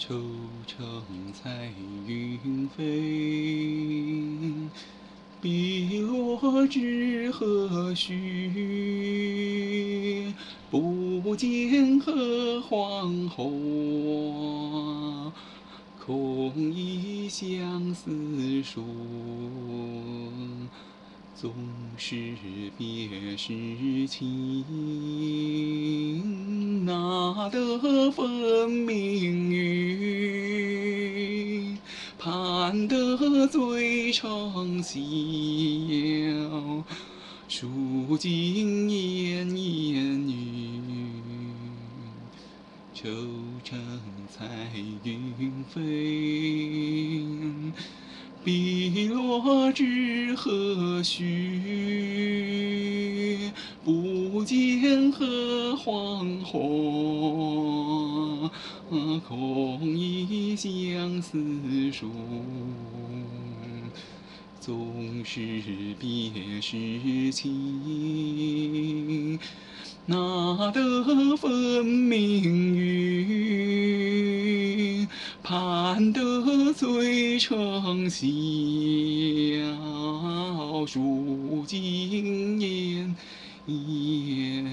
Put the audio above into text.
愁成彩云飞，碧落知何须？不见何黄花，空忆相思树。总是别时情，哪得分明雨？盼得醉长宵，数尽烟烟雨。愁成彩云飞。碧落知何须？不见何黄花，空忆相思树。总是别时情，哪得分明语？盼得醉长宵，数尽烟烟雨。